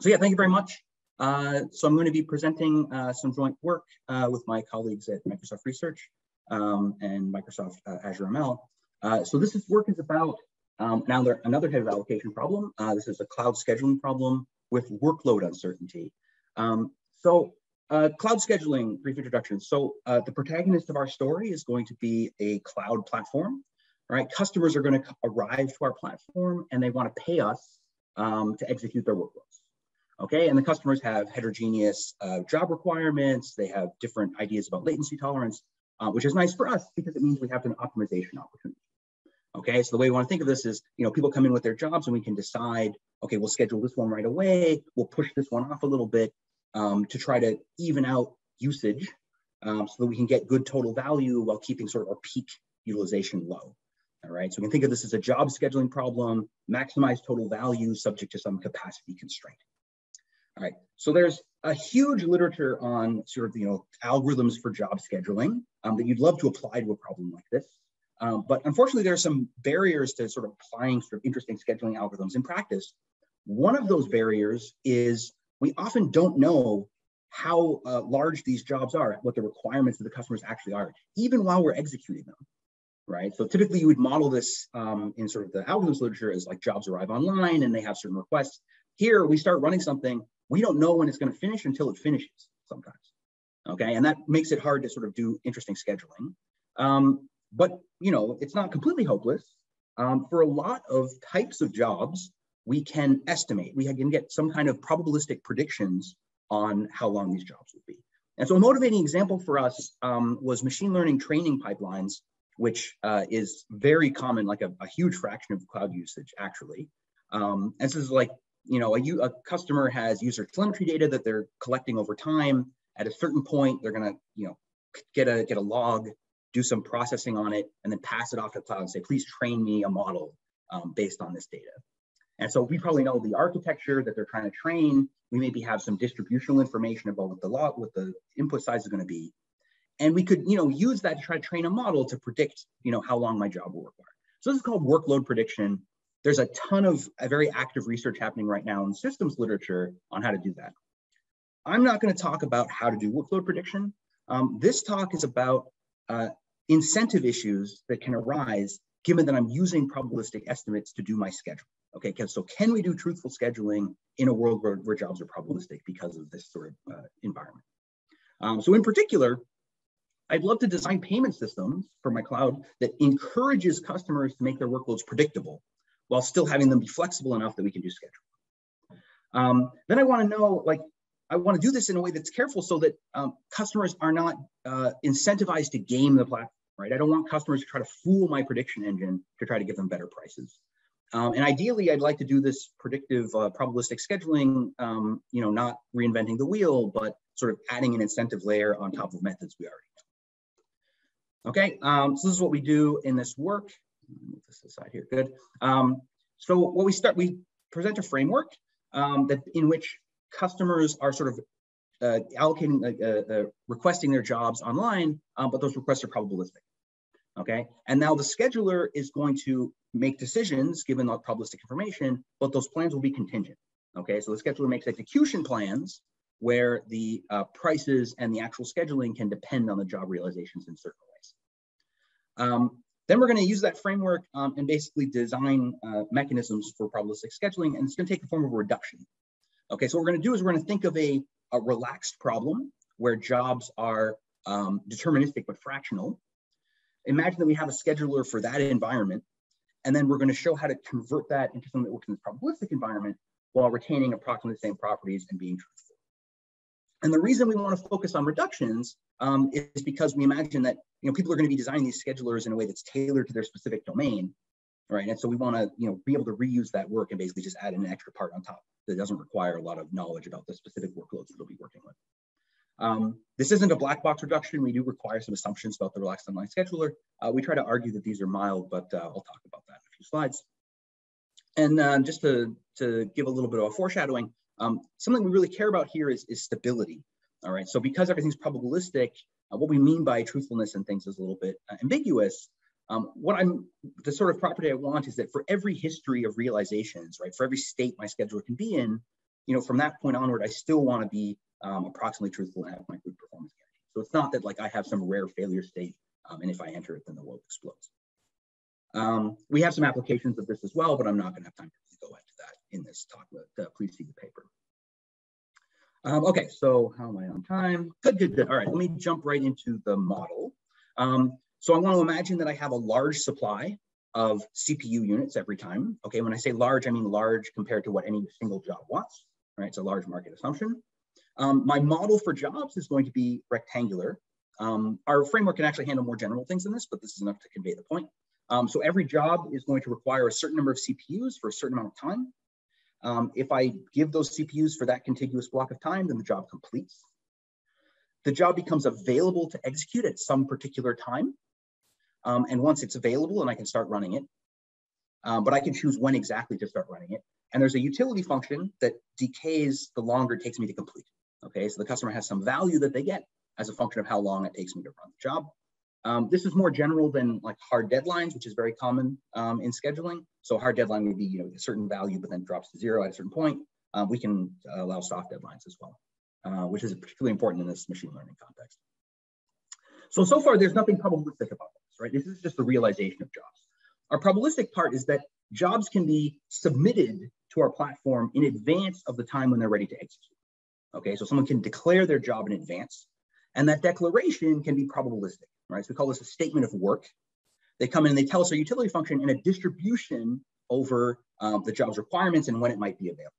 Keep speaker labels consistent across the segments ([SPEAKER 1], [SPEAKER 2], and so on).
[SPEAKER 1] so yeah, thank you very much. Uh, so I'm going to be presenting uh, some joint work uh, with my colleagues at Microsoft Research um, and Microsoft uh, Azure ML. Uh, so this is, work is about um, another type of allocation problem. Uh, this is a cloud scheduling problem with workload uncertainty. Um, so cloud scheduling, brief introduction. So the protagonist of our story is going to be a cloud platform. Right, customers are going to arrive to our platform and they want to pay us um, to execute their workloads. Okay, and the customers have heterogeneous uh, job requirements. They have different ideas about latency tolerance, uh, which is nice for us because it means we have an optimization opportunity. Okay, so the way we want to think of this is, you know, people come in with their jobs and we can decide, okay, we'll schedule this one right away. We'll push this one off a little bit um, to try to even out usage um, so that we can get good total value while keeping sort of our peak utilization low. All right, so we can think of this as a job scheduling problem, maximize total value subject to some capacity constraint. All right, so there's a huge literature on sort of, you know, algorithms for job scheduling um, that you'd love to apply to a problem like this. Um, but unfortunately, there are some barriers to sort of applying sort of interesting scheduling algorithms in practice. One of those barriers is we often don't know how uh, large these jobs are, what the requirements of the customers actually are, even while we're executing them, right? So typically you would model this um, in sort of the algorithms literature as like jobs arrive online and they have certain requests. Here we start running something we don't know when it's going to finish until it finishes sometimes. Okay, and that makes it hard to sort of do interesting scheduling. Um, but you know, it's not completely hopeless. Um, for a lot of types of jobs, we can estimate, we can get some kind of probabilistic predictions on how long these jobs will be. And so a motivating example for us um, was machine learning training pipelines, which uh, is very common, like a, a, huge fraction of cloud usage actually. Um, and this is like you know, a, a customer has user telemetry data that they're collecting over time. At a certain point, they're going to, you know, get a get a log, do some processing on it, and then pass it off to the cloud and say, please train me a model um, based on this data. And so we probably know the architecture that they're trying to train. We maybe have some distributional information about what the log, what the input size is going to be, and we could, you know, use that to try to train a model to predict, you know, how long my job will require. So this is called workload prediction. There's a ton of a very active research happening right now in systems literature on how to do that. I'm not going to talk about how to do workload prediction. Um, this talk is about uh, incentive issues that can arise given that I'm using probabilistic estimates to do my schedule. Okay, so can we do truthful scheduling in a world where, where jobs are probabilistic because of this sort of uh, environment? Um, so in particular, I'd love to design payment systems for my cloud that encourages customers to make their workloads predictable while still having them be flexible enough that we can do schedule. Um, then I want to know, like, I want to do this in a way that's careful so that um, customers are not uh, incentivized to game the platform, right? I don't want customers to try to fool my prediction engine to try to give them better prices. Um, and ideally, I'd like to do this predictive uh, probabilistic scheduling, um, you know, not reinventing the wheel, but sort of adding an incentive layer on top of methods we already know. Okay, um, so this is what we do in this work move this aside here, good. Um, so what we start, we present a framework um, that in which customers are sort of uh, allocating, uh, uh, requesting their jobs online, um, but those requests are probabilistic. Okay, and now the scheduler is going to make decisions given the probabilistic information, but those plans will be contingent. Okay, so the scheduler makes execution plans where the uh, prices and the actual scheduling can depend on the job realizations in certain ways. Um, then we're going to use that framework um, and basically design uh, mechanisms for probabilistic scheduling, and it's going to take the form of a reduction. Okay, so what we're going to do is we're going to think of a, a relaxed problem where jobs are um, deterministic but fractional. Imagine that we have a scheduler for that environment, and then we're going to show how to convert that into something that works in this probabilistic environment while retaining approximately the same properties and being truthful. And the reason we want to focus on reductions um, is because we imagine that you know people are going to be designing these schedulers in a way that's tailored to their specific domain, right? And so we want to you know be able to reuse that work and basically just add an extra part on top that doesn't require a lot of knowledge about the specific workloads that they'll be working with. Um, this isn't a black box reduction. We do require some assumptions about the relaxed online scheduler. Uh, we try to argue that these are mild, but uh, I'll talk about that in a few slides. And uh, just to, to give a little bit of a foreshadowing, um, something we really care about here is, is stability. All right, so because everything's probabilistic, uh, what we mean by truthfulness and things is a little bit uh, ambiguous. Um, what I'm, the sort of property I want is that for every history of realizations, right, for every state my scheduler can be in, you know, from that point onward, I still want to be um, approximately truthful and have my good performance guarantee. So it's not that like I have some rare failure state, um, and if I enter it, then the world explodes. Um, we have some applications of this as well, but I'm not going to have time to go into that in this talk, but uh, please see the paper. Um, okay, so how am I on time? Good, good, good. All right, let me jump right into the model. Um, so I want to imagine that I have a large supply of CPU units every time. Okay, when I say large, I mean large compared to what any single job wants, right? It's a large market assumption. Um, my model for jobs is going to be rectangular. Um, our framework can actually handle more general things than this, but this is enough to convey the point. Um, so every job is going to require a certain number of CPUs for a certain amount of time. Um, if I give those CPUs for that contiguous block of time, then the job completes. The job becomes available to execute at some particular time. Um, and once it's available and I can start running it, um, but I can choose when exactly to start running it. And there's a utility function that decays the longer it takes me to complete. Okay, so the customer has some value that they get as a function of how long it takes me to run the job. Um, this is more general than like hard deadlines, which is very common um, in scheduling. So hard deadline would be you know a certain value, but then drops to zero at a certain point. Um, we can uh, allow soft deadlines as well, uh, which is particularly important in this machine learning context. So, so far, there's nothing probabilistic about this, right? This is just the realization of jobs. Our probabilistic part is that jobs can be submitted to our platform in advance of the time when they're ready to execute. Okay, so someone can declare their job in advance, and that declaration can be probabilistic, right? So we call this a statement of work. They come in and they tell us our utility function and a distribution over um, the job's requirements and when it might be available,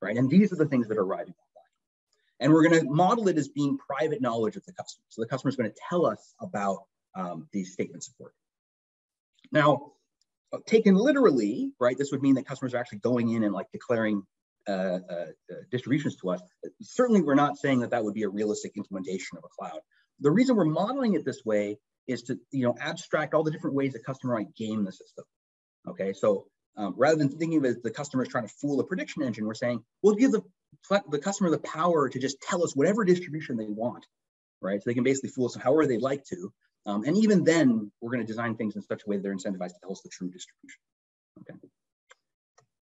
[SPEAKER 1] right? And these are the things that are arriving online. And we're going to model it as being private knowledge of the customer. So the customer is going to tell us about um, these statements of work. Now, uh, taken literally, right, this would mean that customers are actually going in and like declaring uh, uh, distributions to us. Certainly, we're not saying that that would be a realistic implementation of a cloud. The reason we're modeling it this way is to you know abstract all the different ways a customer might game the system. Okay, so um, rather than thinking of it as the customer is trying to fool a prediction engine, we're saying we'll give the the customer the power to just tell us whatever distribution they want, right? So they can basically fool us however they'd like to. Um, and even then, we're going to design things in such a way that they're incentivized to tell us the true distribution. Okay,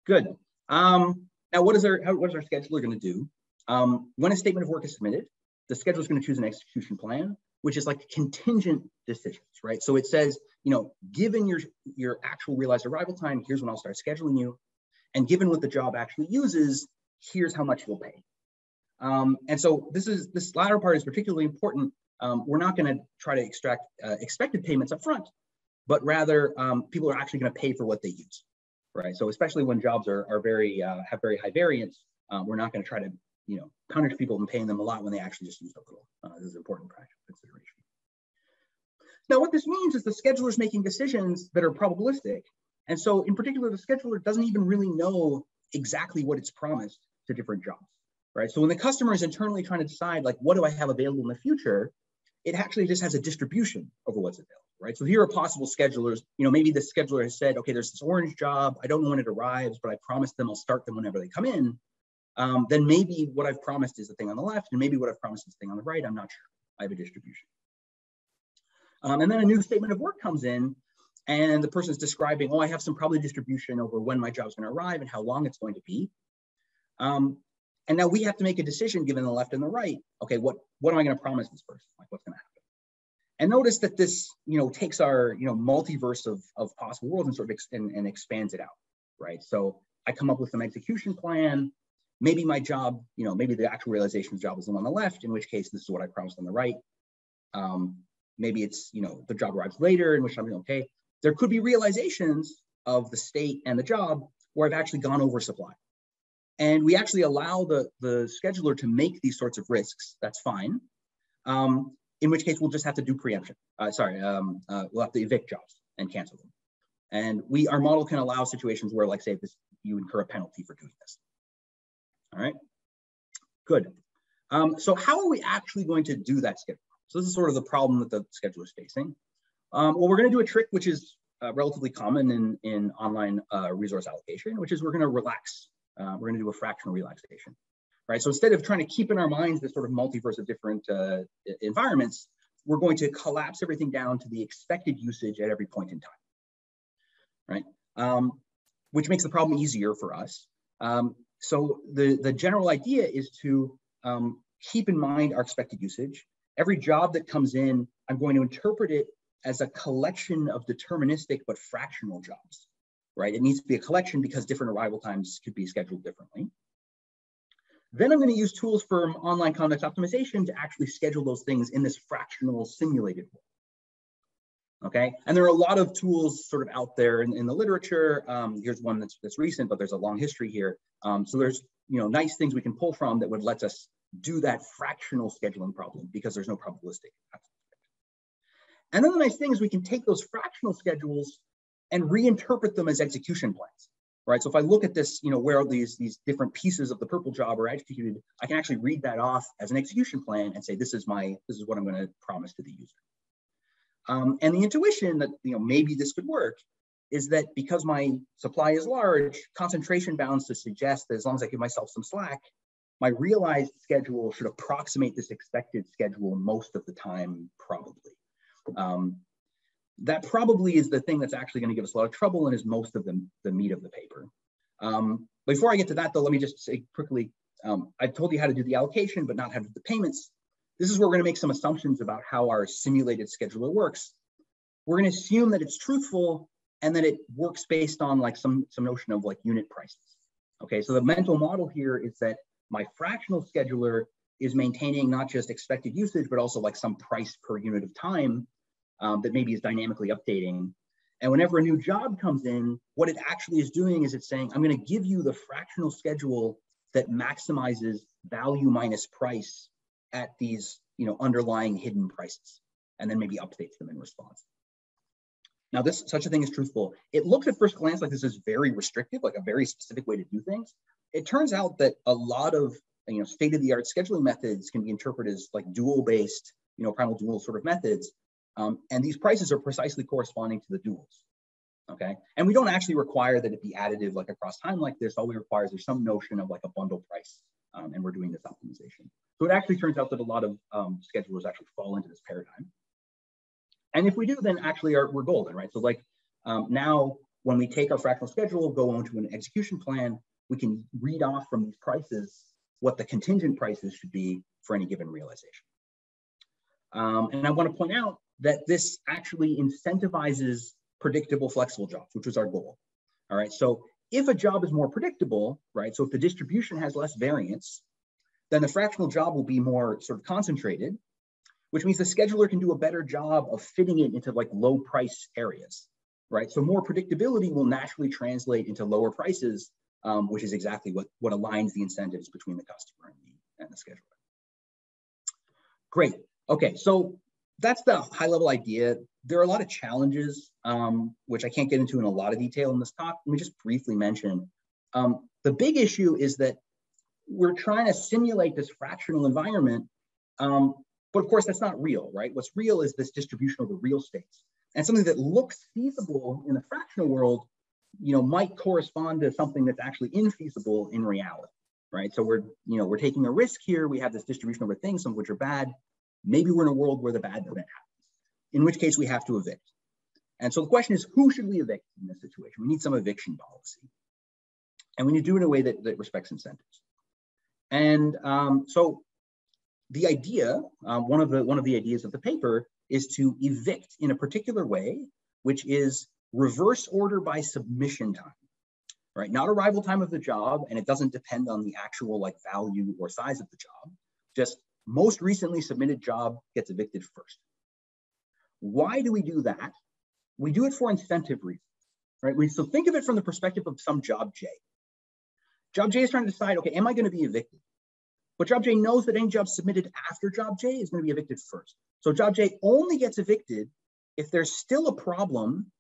[SPEAKER 1] good. Um, now, what is our what is our scheduler going to do? Um, when a statement of work is submitted, the scheduler is going to choose an execution plan, which is like contingent decisions, right? So it says, you know, given your your actual realized arrival time, here's when I'll start scheduling you, and given what the job actually uses, here's how much you'll pay. Um, and so this is this latter part is particularly important. Um, we're not going to try to extract uh, expected payments up front, but rather um, people are actually going to pay for what they use right? So especially when jobs are, are very, uh, have very high variance, um, we're not gonna try to, you know, punish people and paying them a lot when they actually just used a little. Uh, this is an important practical consideration. Now, what this means is the scheduler is making decisions that are probabilistic. And so in particular, the scheduler doesn't even really know exactly what it's promised to different jobs, right? So when the customer is internally trying to decide, like, what do I have available in the future? It actually just has a distribution over what's available right? So here are possible schedulers. You know, maybe the scheduler has said, okay, there's this orange job. I don't know when it arrives, but I promised them I'll start them whenever they come in. Um, then maybe what I've promised is the thing on the left, and maybe what I've promised is the thing on the right. I'm not sure. I have a distribution. Um, and then a new statement of work comes in, and the person is describing, oh, I have some probably distribution over when my job's going to arrive and how long it's going to be. Um, and now we have to make a decision given the left and the right. Okay, what, what am I going to promise this person? Like, what's going to happen? And notice that this, you know, takes our, you know, multiverse of, of possible worlds and sort of ex and, and expands it out, right? So I come up with some execution plan. Maybe my job, you know, maybe the actual realization of the job is the one on the left, in which case this is what I promised on the right. Um, maybe it's, you know, the job arrives later, in which I'm okay. There could be realizations of the state and the job where I've actually gone over supply. And we actually allow the, the scheduler to make these sorts of risks. That's fine. Um, in which case we'll just have to do preemption. Uh, sorry, um, uh, we'll have to evict jobs and cancel them. And we, our model can allow situations where, like, say, this, you incur a penalty for doing this. All right, good. Um, so how are we actually going to do that schedule? So this is sort of the problem that the scheduler is facing. Um, well, we're going to do a trick which is uh, relatively common in, in online uh, resource allocation, which is we're going to relax. Uh, we're going to do a fractional relaxation right? So instead of trying to keep in our minds this sort of multiverse of different uh, environments, we're going to collapse everything down to the expected usage at every point in time, right? Um, which makes the problem easier for us. Um, so the, the general idea is to um, keep in mind our expected usage. Every job that comes in, I'm going to interpret it as a collection of deterministic but fractional jobs, right? It needs to be a collection because different arrival times could be scheduled differently. Then I'm going to use tools from online convex optimization to actually schedule those things in this fractional simulated world. Okay, and there are a lot of tools sort of out there in, in the literature. Um, here's one that's, that's recent, but there's a long history here. Um, so there's you know nice things we can pull from that would let us do that fractional scheduling problem because there's no probabilistic. And then the nice thing is we can take those fractional schedules and reinterpret them as execution plans, right? So if I look at this, you know, where these, these different pieces of the purple job are executed, I can actually read that off as an execution plan and say, this is my, this is what I'm gonna promise to the user. Um, and the intuition that, you know, maybe this could work is that because my supply is large, concentration bounds to suggest that as long as I give myself some slack, my realized schedule should approximate this expected schedule most of the time, probably. Um, that probably is the thing that's actually going to give us a lot of trouble and is most of the, the meat of the paper. Um, before I get to that, though, let me just say quickly, um, I've told you how to do the allocation, but not how to do the payments. This is where we're going to make some assumptions about how our simulated scheduler works. We're going to assume that it's truthful and that it works based on like some, some notion of like unit prices. Okay, so the mental model here is that my fractional scheduler is maintaining not just expected usage, but also like some price per unit of time um, that maybe is dynamically updating. And whenever a new job comes in, what it actually is doing is it's saying, I'm going to give you the fractional schedule that maximizes value minus price at these you know, underlying hidden prices, and then maybe updates them in response. Now, this such a thing is truthful. It looks at first glance like this is very restrictive, like a very specific way to do things. It turns out that a lot of you know state-of-the-art scheduling methods can be interpreted as like dual-based, you know, primal dual sort of methods, um, and these prices are precisely corresponding to the duals. Okay, and we don't actually require that it be additive like across time like this. All we require is there's some notion of like a bundle price, um, and we're doing this optimization. So it actually turns out that a lot of um, schedulers actually fall into this paradigm. And if we do, then actually we're golden, right? So like um, now when we take our fractional schedule, go onto an execution plan, we can read off from these prices what the contingent prices should be for any given realization. Um, and I want to point out that this actually incentivizes predictable flexible jobs, which was our goal. All right, so if a job is more predictable, right, so if the distribution has less variance, then the fractional job will be more sort of concentrated, which means the scheduler can do a better job of fitting it into like low price areas, right? So more predictability will naturally translate into lower prices, um, which is exactly what, what aligns the incentives between the customer and the, and the scheduler. Great. Okay, so that's the high level idea. There are a lot of challenges, um, which I can't get into in a lot of detail in this talk. Let me just briefly mention. Um, the big issue is that we're trying to simulate this fractional environment, um, but of course that's not real, right? What's real is this distribution over real states. And something that looks feasible in the fractional world, you know, might correspond to something that's actually infeasible in reality, right? So we're, you know, we're taking a risk here. We have this distribution over things, some of which are bad. Maybe we're in a world where the bad event happens, in which case we have to evict. And so the question is, who should we evict in this situation? We need some eviction policy. And we need to do it in a way that, that respects incentives. And um, so the idea, uh, one of the one of the ideas of the paper is to evict in a particular way, which is reverse order by submission time, right? Not arrival time of the job, and it doesn't depend on the actual like value or size of the job. Just most recently submitted job gets evicted first. Why do we do that? We do it for incentive reasons, right? We, so think of it from the perspective of some job J. Job J is trying to decide, okay, am I going to be evicted? But job J knows that any job submitted after job J is going to be evicted first. So job J only gets evicted if there's still a problem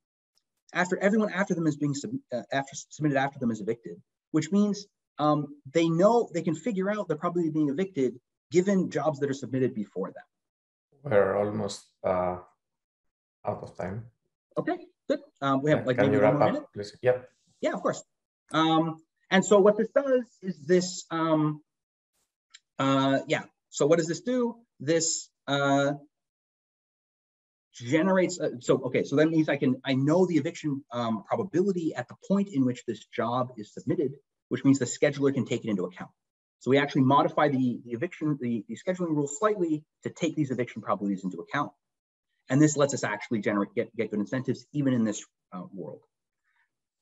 [SPEAKER 1] after everyone after them is being sub, uh, after submitted after them is evicted, which means um, they know they can figure out they're probably being evicted given jobs that are submitted before them.
[SPEAKER 2] We're almost uh, out of time.
[SPEAKER 1] Okay, good. Um, we have like
[SPEAKER 2] Can
[SPEAKER 1] maybe
[SPEAKER 2] you
[SPEAKER 1] one more
[SPEAKER 2] up,
[SPEAKER 1] minute.
[SPEAKER 2] please? Yep.
[SPEAKER 1] Yeah, of course. Um, and so what this does is this, um, uh, yeah. So what does this do? This uh, generates, uh, so, okay, so that means I can, I know the eviction um, probability at the point in which this job is submitted. which means the scheduler can take it into account. So we actually modify the, the eviction, the, the scheduling rule slightly to take these eviction probabilities into account. And this lets us actually generate, get, get good incentives even in this uh, world.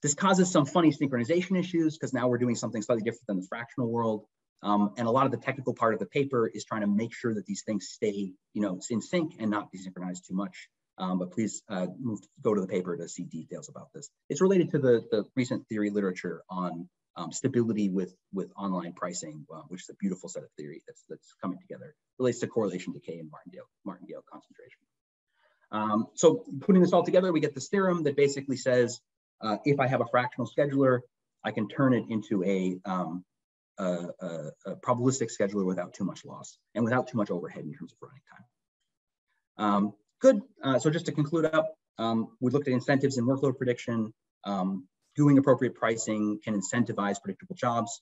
[SPEAKER 1] This causes some funny synchronization issues because now we're doing something slightly different than the fractional world. Um, and a lot of the technical part of the paper is trying to make sure that these things stay, you know, in sync and not desynchronized too much. Um, but please uh, move, go to the paper to see details about this. It's related to the, the recent theory literature on um, stability with, with online pricing, uh, which is a beautiful set of theory that's, that's coming together. It relates to correlation decay and martingale, martingale concentration. Um, so putting this all together, we get this theorem that basically says, uh, if I have a fractional scheduler, I can turn it into a, um, a, a, a, probabilistic scheduler without too much loss and without too much overhead in terms of running time. Um, good, uh, so just to conclude up, um, we looked at incentives and workload prediction. Um, doing appropriate pricing can incentivize predictable jobs.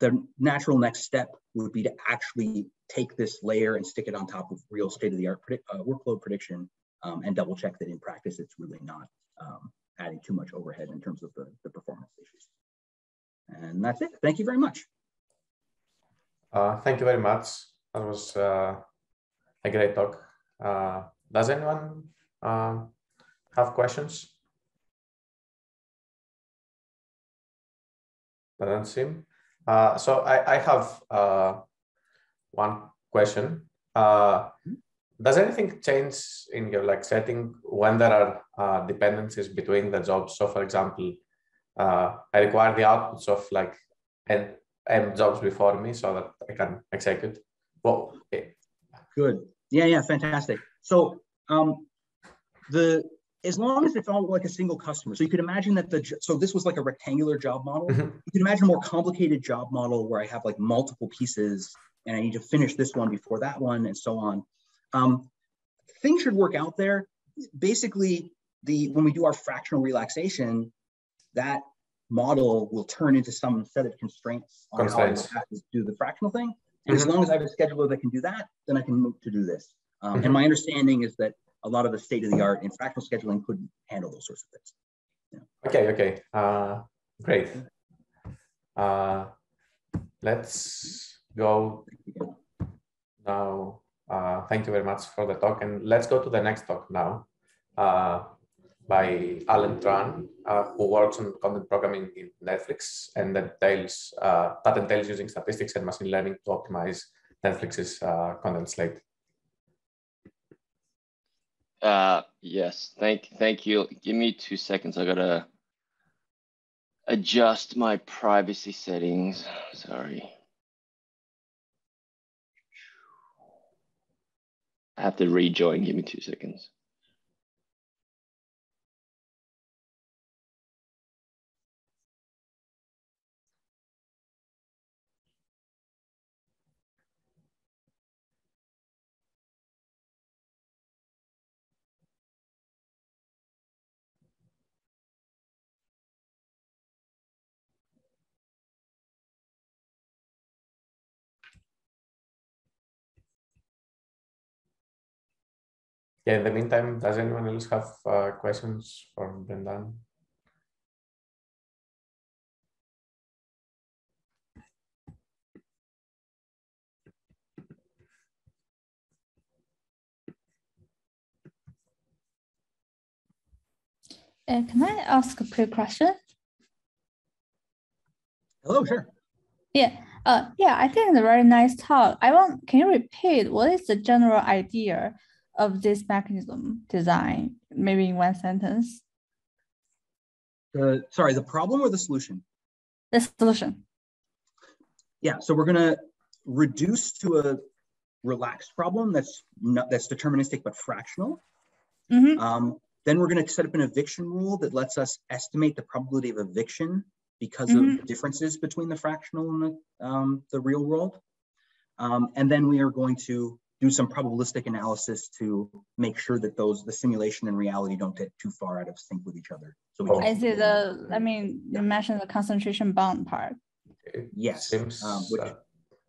[SPEAKER 1] The natural next step would be to actually take this layer and stick it on top of real state-of-the-art uh, workload prediction um, and double check that in practice it's really not um, adding too much overhead in terms of the, the performance issues. And that's it. Thank you very much.
[SPEAKER 2] Uh, thank you very much. That was uh, a great talk. Uh, does anyone uh, have questions? doesn't seem. Uh, so I, I have uh, one question. Uh, does anything change in your like setting when there are uh, dependencies between the jobs? So for example, uh, I require the outputs of like n, n jobs before me so that I can execute. Well, okay.
[SPEAKER 1] Good. Yeah, yeah, fantastic. So um, the as long as it's all like a single customer. So you could imagine that the, so this was like a rectangular job model. Mm-hmm. You can imagine a more complicated job model where I have like multiple pieces and I need to finish this one before that one and so on. Um, things should work out there. Basically, the when we do our fractional relaxation, that model will turn into some set of constraints on constraints. how I do the fractional thing. And mm-hmm. as long as I have a scheduler that can do that, then I can move to do this. Um, mm-hmm. And my understanding is that a lot of the state of the art in fractional scheduling couldn't handle those sorts of things.
[SPEAKER 2] Yeah. Okay, okay, uh, great. Uh, let's go now. Uh, thank you very much for the talk, and let's go to the next talk now uh, by Alan Tran, uh, who works on content programming in Netflix, and that entails uh, that entails using statistics and machine learning to optimize Netflix's content slate.
[SPEAKER 3] Uh, yes. Thank, thank you. Give me two seconds. I gotta adjust my privacy settings. Sorry. I have to rejoin. Give me two seconds.
[SPEAKER 2] Yeah, in the meantime, does anyone else have uh, questions for Brendan?
[SPEAKER 4] Uh, can I ask a quick question?
[SPEAKER 1] Hello, sure.
[SPEAKER 4] Yeah, uh, yeah, I think it's a very nice talk. I want, can you repeat what is the general idea of this mechanism design, maybe in one sentence?
[SPEAKER 1] The sorry, the problem or the solution?
[SPEAKER 4] The solution.
[SPEAKER 1] Yeah, so we're gonna reduce to a relaxed problem that's not that's deterministic but fractional. Mm-hmm. Um, then we're going to set up an eviction rule that lets us estimate the probability of eviction because mm-hmm. of the differences between the fractional and the, um, the real world. Um, and then we are going to do some probabilistic analysis to make sure that those the simulation and reality don't get too far out of sync with each other.
[SPEAKER 4] So we is it the I mean you mentioned the concentration bound part.
[SPEAKER 1] Yes. Seems, um, which, uh,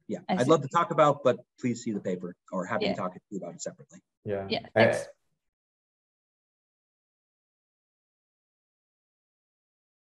[SPEAKER 1] yeah, I'd love to talk about, but please see the paper or happy yeah. to talk to you about it separately.
[SPEAKER 2] Yeah. Yeah.